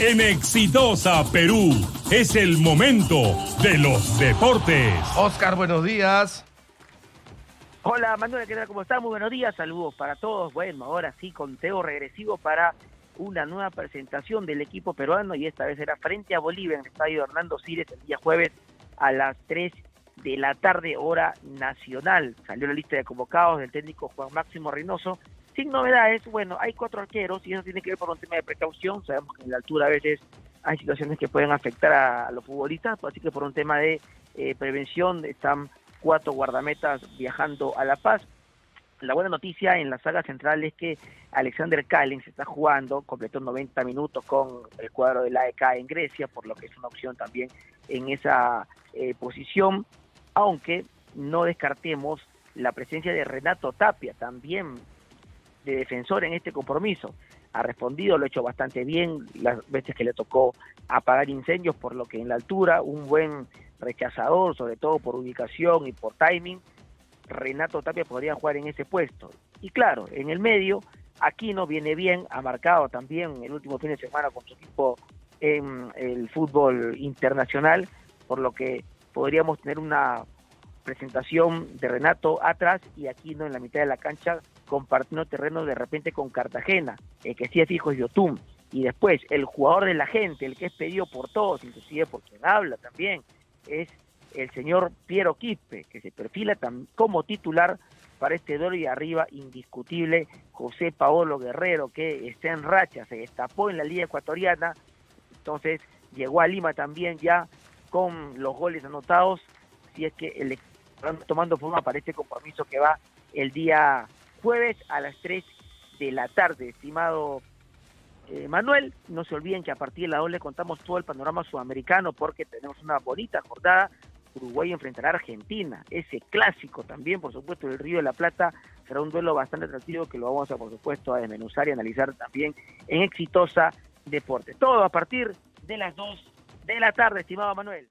en Exitosa Perú. Es el momento de los deportes. Oscar, buenos días. Hola Manuel, ¿qué tal? ¿Cómo estás? Muy buenos días, saludos para todos. Bueno, ahora sí, conteo regresivo para una nueva presentación del equipo peruano y esta vez era frente a Bolivia en el estadio Hernando Siles el día jueves a las 3 de la tarde, hora nacional. Salió la lista de convocados del técnico Juan Máximo Reynoso. Sin novedades, bueno, hay cuatro arqueros y eso tiene que ver por un tema de precaución. Sabemos que en la altura a veces hay situaciones que pueden afectar a, los futbolistas, así que por un tema de eh, prevención están cuatro guardametas viajando a La Paz. La buena noticia en la saga central es que Alexander Callens está jugando, completó 90 minutos con el cuadro del AEK en Grecia, por lo que es una opción también en esa eh, posición, aunque no descartemos la presencia de Renato Tapia, también de defensor en este compromiso. Ha respondido, lo ha hecho bastante bien las veces que le tocó apagar incendios, por lo que en la altura, un buen rechazador, sobre todo por ubicación y por timing, Renato Tapia podría jugar en ese puesto. Y claro, en el medio, Aquino viene bien, ha marcado también el último fin de semana con su equipo en el fútbol internacional, por lo que podríamos tener una presentación de Renato atrás y Aquino en la mitad de la cancha compartiendo terreno de repente con Cartagena, el que sí es fijo es Yotun. Y después, el jugador de la gente, el que es pedido por todos, inclusive por quien habla también, es el señor Piero Quispe, que se perfila como titular para este duelo y arriba indiscutible José Paolo Guerrero, que está en racha, se destapó en la Liga Ecuatoriana, entonces llegó a Lima también ya con los goles anotados, si es que el tomando forma para este compromiso que va el día jueves a las 3 de la tarde, estimado eh, Manuel, no se olviden que a partir de la doble contamos todo el panorama sudamericano porque tenemos una bonita jornada Uruguay enfrentará a Argentina. Ese clásico también, por supuesto, del Río de la Plata será un duelo bastante atractivo que lo vamos a, por supuesto, a desmenuzar y analizar también en Exitosa Deporte. Todo a partir de las 2 de la tarde, estimado Manuel.